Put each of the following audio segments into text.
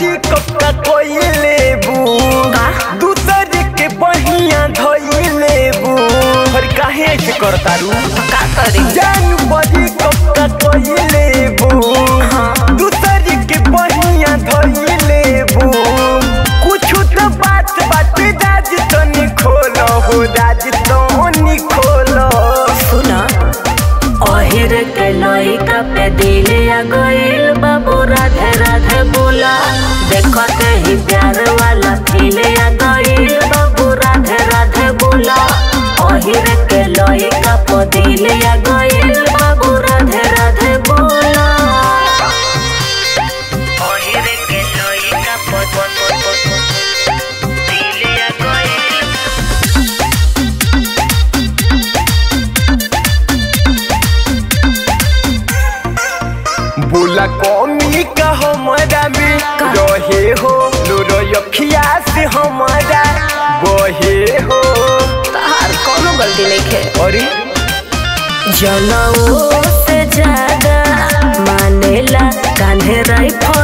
दूसरी कपड़ा कोइले दूसर के बहिया धोइले हर काहे से करता रू जान बड़ी कपड़ा कोइले दूसर के बहिया धोइले कुछ तो बात बात दाज तो निखोलो हो दाज तो निखोलो सुना ओहिर के लोई का पे दिल या गोइल बाबू राधे। राधे बोला देखते ही प्यार वाला फिलिया गइल बाबू राधे राधे बोला। ओहिर के लइका पे दिलिया गइल बाबू राधे राधे बोला। ओहिर के लइका पे दिलिया गइल का हमारा में रहे हो लोरो से हमारा बहे हो तहार कोनो गलती नहीं खे अरे जनऊ से ज़्यादा मानेला कांधे राइफल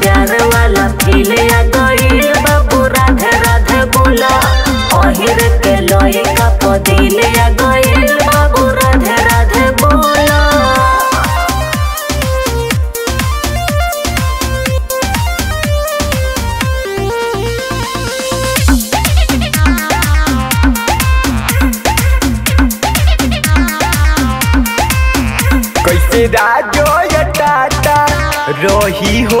प्यार वाला फिलिया गइल बाबू राधे राधे बोला। ओहिर के लइका पे दिलिया गइल बाबू राधे राधे बोला। कैसे राजो टाटा, रही हो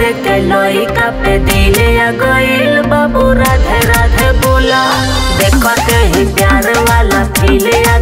के दिलिया गोइल। बाबू राधे राधे बोला देखो ही प्यार वाला फिलिया